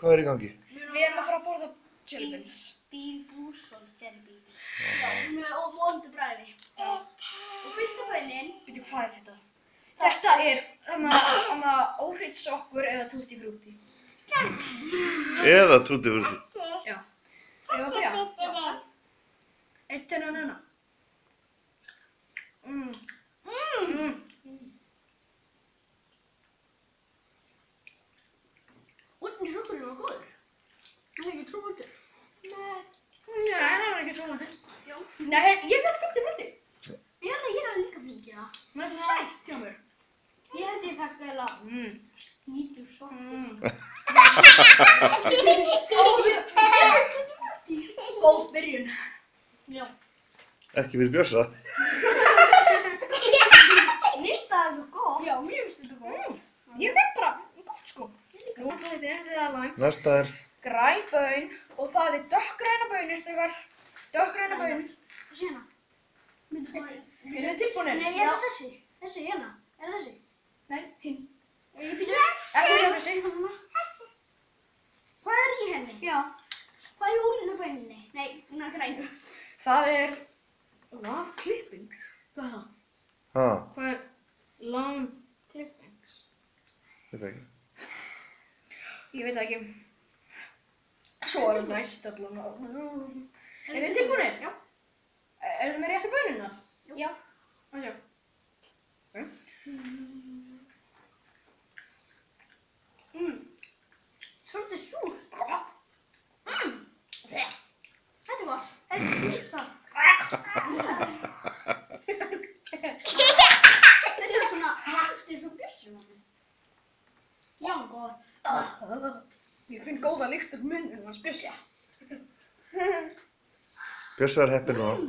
hvað er í gangi? Við erum að fara að borða jelly beans. Bíl búsól, með og vondu bræði. Og fyrsta bönnin, Veitu hvað er þetta? Þetta er hana óhreitt sokkur eða tutti frutti. Eða tutti frutti. Já. Eða að byrja? Eitt tennu og nenna. Mm. Mm. útni sjokurinn var góður. Það er ekki trúmöldur. Nei, það var ekki svona til. Já. Nei, ég fekk tutti frutti. Ég held að ég hef líka fengið það. Það er svo sætt hjá mér. Ég held ég fekk eða Mm. skítur svo. Mm. Góð byrjun. Já. Ekki fyrir Björsa. Mér finnst það svo góð. Já, mér finnst þetta góð. Ég fekk bara gott sko. Nú er þetta eftir að læg. Næsta er Græn baun og það er dökkgræna baunir strákar. Dökkgræna baun. Sérna. Myndu hvað er. Erum við tilbúinir? Nei, ég er þessi. Þessi hérna. Er það þessi? Nei, hinn. Ég býtu. Ekki það þessi. Hvað er í henni? Já. Hvað er jólinu bönninni? Nei, hún er grænu. Það er love clippings. Hvað er það? Ha, Hvað er love clippings? veit ekki. Ég veit ekki. Svo er það næst allan. Er þið tilbúinir? Já. Er þið með réttu bauninnar? Já. Að sjá. Ok. Mm. Svolítið súr. Mm. Þetta er gott. Þetta er súrstað. Þetta er svona súrt eins og bjössum hann. Góð. Ég finn góða lykt af munnum hans bjössa. Björsa er heppin núna.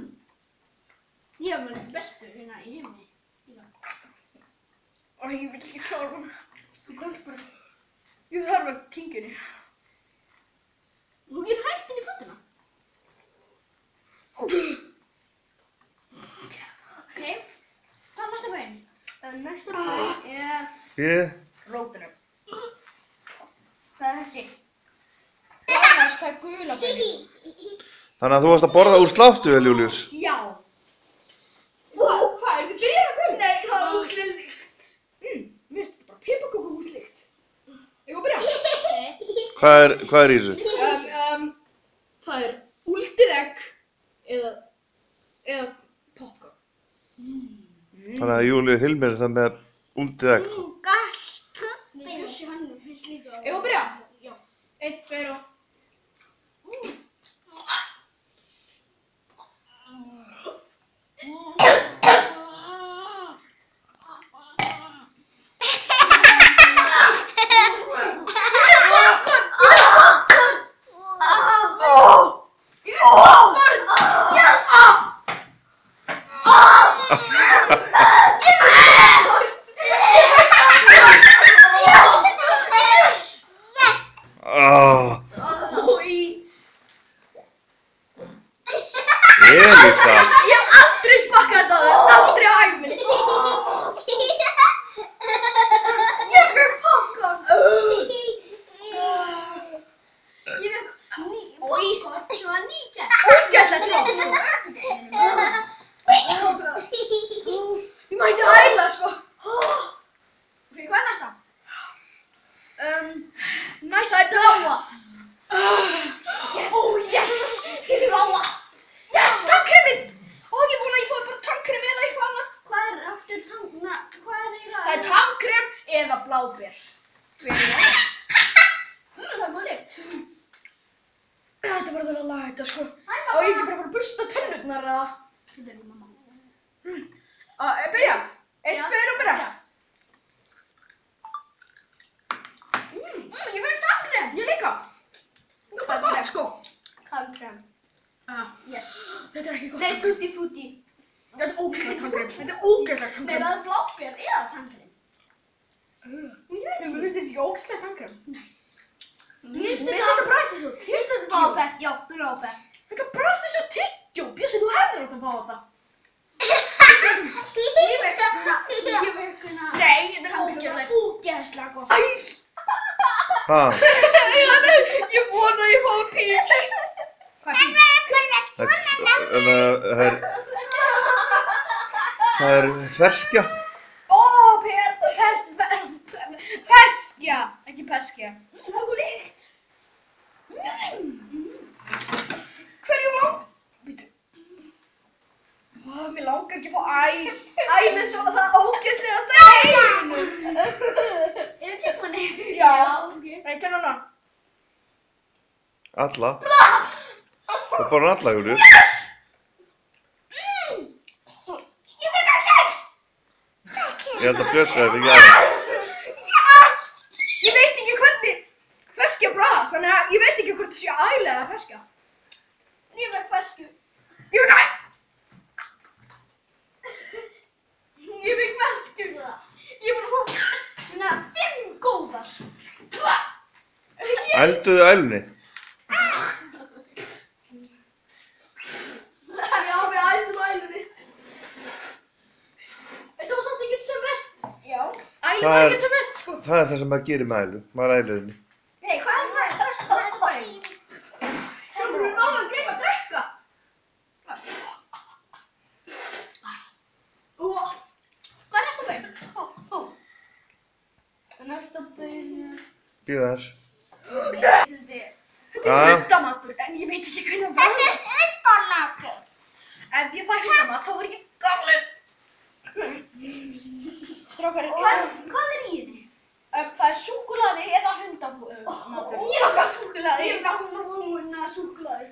Ég er með bestur hérna í heimni. Og ég vil ekki klára hún. Þú komst bara. Ég þarf að kynkja henni. Þú getur hægt inn í fötuna. Ok. Hvað er næsta bæinn? Næsta bæinn er... Ég, Rótinu. Það er þessi. Annars það gula bönni. þannig að þú varst að borða úr sláttu, vel, Július. Já. Vá, hvað er þið byrjar að gula? Nei, það er úkslega lykt. Mm, mér finnst þetta bara pipakóku húslykt. Ég var að byrja. Hvað er, hvað er í þessu? Um, um, það er úldið egg eða, eða popcorn. Þannig að Júliu Hilmir er það með úldið egg. Bjössi hann finnst líka... Ég var að byrja. Já. Einn, tveir og... Oh, Og í... Elisa. Ég hef aldrei smakkað þetta áður, aldrei á æfinni. Ég fyrir popcorn. Ég fekk ný... Popcorn sem var nýgætt. Ógæslega klók, sko. Ég mæti að æla, sko. Ok, hvað er næsta? Um, Það næsta. er bláa. Oh, yes. Bláa. Yes, tannkremið. Ó, ég vona að ég fóði bara tannkremið eða eitthvað annað. Hvað er aftur tangna? Hvað er eiginlega? Það er tannkrem eða bláber. Hver er það? Mm, það er góð lykt. Þetta það að laga þetta, sko. Á ég ekki bara að fara að bursta tennurnar eða? Þetta er mamma. Að, eh, byrja. Einn, tveir og byrja. byrja. Mm, mm, ég verður tannkrem. Ég líka. Það er gott, sko. Tangkrem. Ah, Yes. þetta er ekki gott. Nei, tutti frutti. Þetta er ógæslega tannkrem. Þetta er ógæslega Nei, tannkrem. það er blábér eða tangkrem. Ég finnst þetta ekki ógæslega tannkrem. Mér Mér þetta... þetta bræsti svo Mér finnst þetta blábér. Já, blábér. Þetta bræsti svo tyggjó. Bjössi, þú hefðir átt að fá þetta. Ég veit hérna... Ég veit hérna... Nei, þetta er ógæslega. Ógeðslega gott. Æ, Ha, já, nei. píl. Hvað er píl? Það þannig að það er, það er ferskja. Ó, per, pes, peskja, ekki peskja. Það er líkt. Hverju lang... Býtu. Ó, mér langar ekki að fá æl. Æl er svo það ógeðslegasta í heiminum. Er það tilbúinni? Já. til núna. Alla. Það er bara alla, Július. Ég fikk ekki! Ég held að hefði ekki aðeins. Yes! Ég veit ekki hvernig feskja brað, þannig að ég veit ekki hvort það sé æl eða feskja. Ég fikk fesku. Ég veit ekki. Ég veit fesku. Ég er búin að fá... Þannig að fimm góðar. Ælduðu ælunni. Já, við ældum ælunni. Þetta var samt ekki sem vest. Já. Æl Það var er- ekkert sem best, sko. Það er það sem maður gerir með ælu. Maður ælir henni. Nei, hvað er það? Hvað er það? Sem við erum alveg að gleyma að drekka. Ó, Hvað er næsta bæn? Næsta bæn... Býða þess. Þetta Þetta er hundamatur, en ég veit ekki hvernig það er bragðast. undarnakur. Ef ég fæ hundamat, þá er ég galinn. Strákar, Hvað, er í um, það er súkulaði eða hundamatur. Ég langar súkulaði. Ég langar vona súkulaði.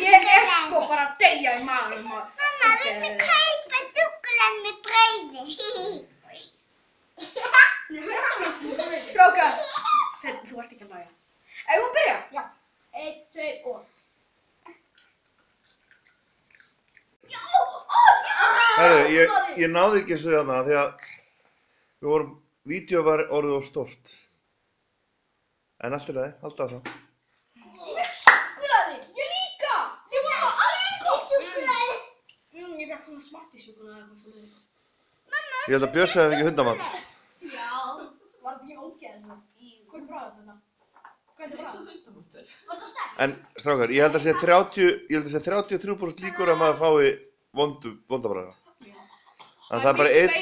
Ég er sko bara að deyja í maðurum. Mamma, viltu kaupa súkulega með brauði? Strákar, þeir, þú ert ekki að læga. Ef hún byrja? Já. Eitt, tvei og... Já, ó, Herru, ég, ég náði ekki þessu þarna því að við vorum, vídeo var orðið of stort. En allt í lagi, alltaf það. Ég fekk súkulaði. Ég líka. Ég var bara allt gott súkulaði. Mm, ég fekk svona smarti súkulaði eitthvað svona. Ég held að Björns hefði ekki hundamat. Já. Var þetta ekki? Hvernig bræðast þetta? Hvernig það sterk? En strákar, ég held að sé 30, ég held að sé 33% líkur að maður fái vondu, vondabræða. Þannig að það er bara einn,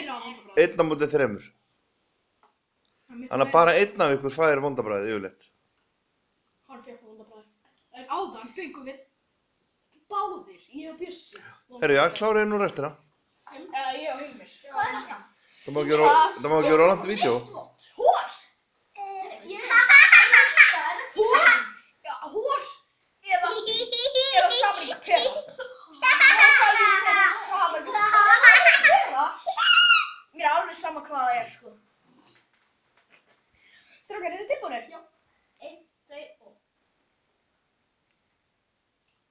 einn á mútið þremur. Þannig að bara einn af ykkur fær vondabræðið yfirleitt. Hann fekk vondabræði. En áðan fengum við báðir, ég og Bjössi. Herru, já, kláriði nú restina. Eða ég og Hilmir. Hvað er næsta? Það má ekki vera, það má ekki vera langt vídeo. Hór! Ég er þetta. Hór! Já, hór! Eða, eða samlinga pera. Samlinga pera. Mér er alveg sama hvað það er, sko. Strákar, er þið tilbúinir? Já. Einn, tvei og...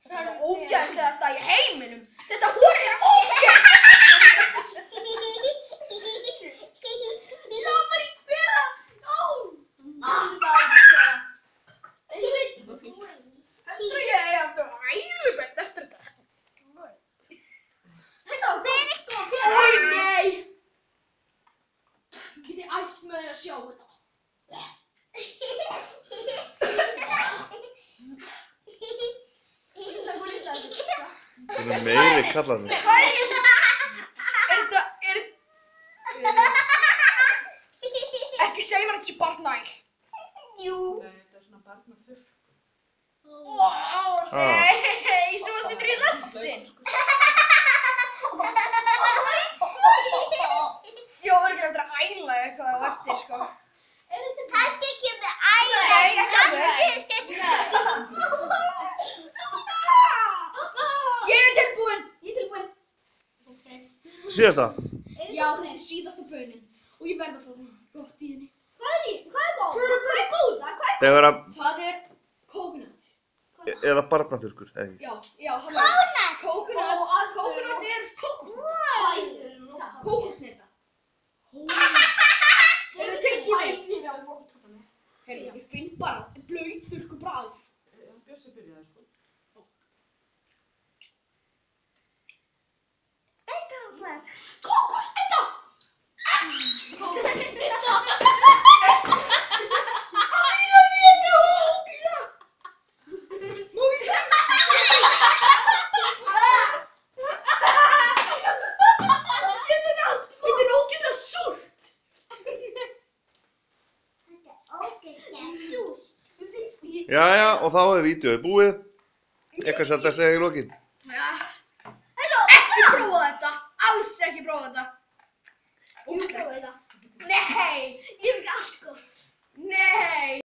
Það er ógæðslegasta í heiminum. Þetta hór er ógæð! Það var bara í hvera! Ó! Það var í hvera. Ég veit. Heldur ég að ég eftir ælubert eftir þetta. Þetta var gott. Þetta var hvera. Ói, nei! Get ég ætt með því að sjá þetta. Það var lítið að þessu. Það er meiri kallarnir. Hvað er sem... Er þetta, er... Ekki segja mér að þetta sé barnæl. Jú. Vá, nei, sem að setur í rassin. Jó, örgulega eftir að æla eitthvað á eftir, sko. Er þetta Kannski kemur Nei, ekki alveg. Ég er tilbúinn. Ég er tilbúinn. Síðasta. Já, þetta er síðasta bönin. Og ég verð að fá gott í henni. Hvað er í? Hvað er góð? Hvað er góða? Hvað er Það er vera, Það er coconut. eða barnaþurkur, eða ekki. Já, já, hann er coconut. Coconut er kokosneta. Kokosneta. Eru þið tilbúinir? Heyrðu, ég finn bara blöyt þurrku bráð. Bjössi byrjaði Kókosnutta! Kókosnutta! Io siete un'occhia! Ég finn allt! Þetta er ógæðslega súrt! Þetta er ógæðslega súrt! Jæja, og þá er vítjóið búið. Eitthvað sjálf þess að segja í lókinn.